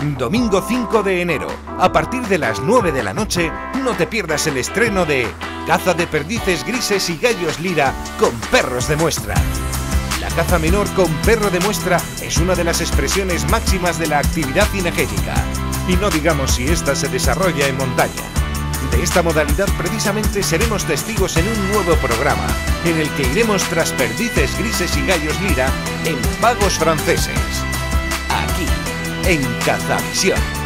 Domingo 5 de enero, a partir de las 9 de la noche, no te pierdas el estreno de Caza de perdices grises y gallos lira con perros de muestra. La caza menor con perro de muestra es una de las expresiones máximas de la actividad cinegética. Y no digamos si esta se desarrolla en montaña. De esta modalidad precisamente seremos testigos en un nuevo programa, en el que iremos tras perdices grises y gallos lira en pagos franceses. En Cazavisión.